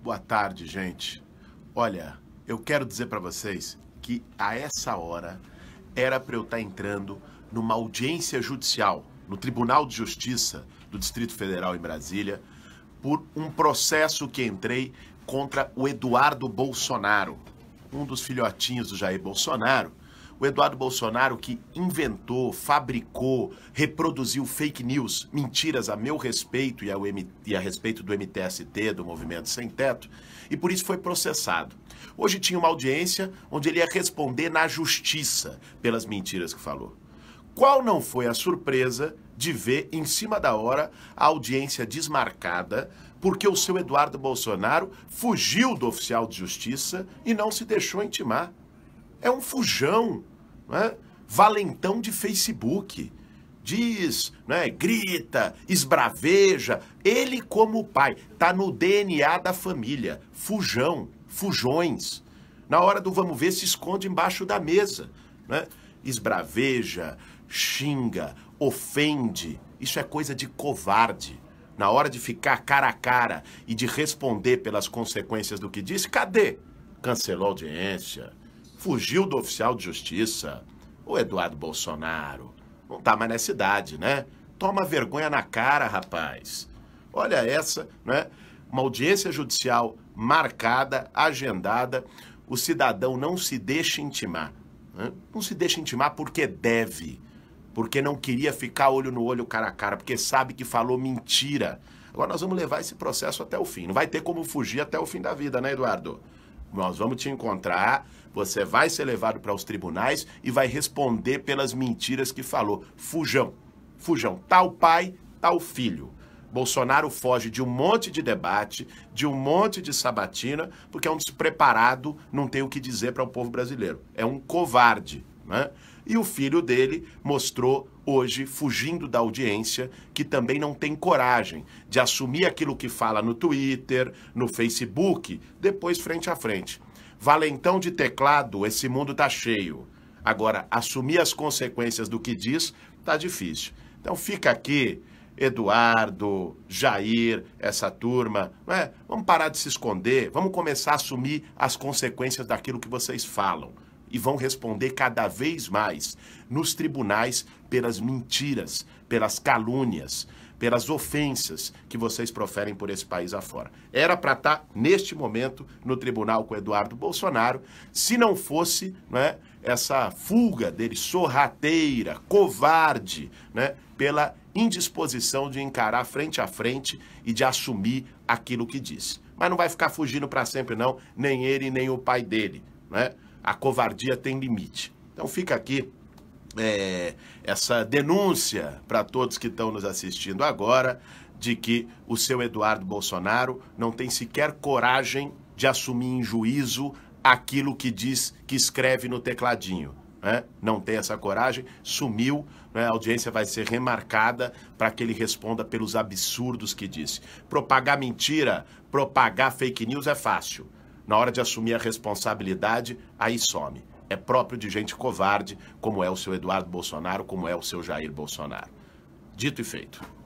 Boa tarde, gente. Olha, eu quero dizer para vocês que a essa hora era para eu estar entrando numa audiência judicial no Tribunal de Justiça do Distrito Federal em Brasília por um processo que entrei contra o Eduardo Bolsonaro, um dos filhotinhos do Jair Bolsonaro. O Eduardo Bolsonaro que inventou, fabricou, reproduziu fake news, mentiras a meu respeito e, ao e a respeito do MTST, do Movimento Sem Teto, e por isso foi processado. Hoje tinha uma audiência onde ele ia responder na justiça pelas mentiras que falou. Qual não foi a surpresa de ver, em cima da hora, a audiência desmarcada, porque o seu Eduardo Bolsonaro fugiu do oficial de justiça e não se deixou intimar? É um fujão, né? valentão de Facebook. Diz, né? grita, esbraveja. Ele, como pai, tá no DNA da família. Fujão, fujões. Na hora do vamos ver, se esconde embaixo da mesa. Né? Esbraveja, xinga, ofende. Isso é coisa de covarde. Na hora de ficar cara a cara e de responder pelas consequências do que disse, cadê? Cancelou a audiência, fugiu do oficial de justiça. O Eduardo Bolsonaro não tá mais nessa idade, né? Toma vergonha na cara, rapaz. Olha essa, né? Uma audiência judicial marcada, agendada. O cidadão não se deixa intimar. Né? Não se deixa intimar porque deve porque não queria ficar olho no olho, cara a cara, porque sabe que falou mentira. Agora nós vamos levar esse processo até o fim. Não vai ter como fugir até o fim da vida, né, Eduardo? Nós vamos te encontrar, você vai ser levado para os tribunais e vai responder pelas mentiras que falou. Fujão. Fujão. Tal pai, tal filho. Bolsonaro foge de um monte de debate, de um monte de sabatina, porque é um despreparado, não tem o que dizer para o povo brasileiro. É um covarde. Né? E o filho dele mostrou hoje, fugindo da audiência, que também não tem coragem de assumir aquilo que fala no Twitter, no Facebook, depois frente a frente. Valentão de teclado, esse mundo tá cheio. Agora, assumir as consequências do que diz tá difícil. Então fica aqui, Eduardo, Jair, essa turma, não é? Vamos parar de se esconder, vamos começar a assumir as consequências daquilo que vocês falam e vão responder cada vez mais nos tribunais pelas mentiras, pelas calúnias, pelas ofensas que vocês proferem por esse país afora. Era para estar, tá, neste momento, no tribunal com Eduardo Bolsonaro, se não fosse né, essa fuga dele, sorrateira, covarde, né, pela indisposição de encarar frente a frente e de assumir aquilo que disse. Mas não vai ficar fugindo para sempre, não, nem ele, nem o pai dele. Né? A covardia tem limite. Então fica aqui é, essa denúncia para todos que estão nos assistindo agora de que o seu Eduardo Bolsonaro não tem sequer coragem de assumir em juízo aquilo que diz, que escreve no tecladinho. Né? Não tem essa coragem, sumiu, né? a audiência vai ser remarcada para que ele responda pelos absurdos que disse. Propagar mentira, propagar fake news é fácil na hora de assumir a responsabilidade, aí some. É próprio de gente covarde, como é o seu Eduardo Bolsonaro, como é o seu Jair Bolsonaro. Dito e feito.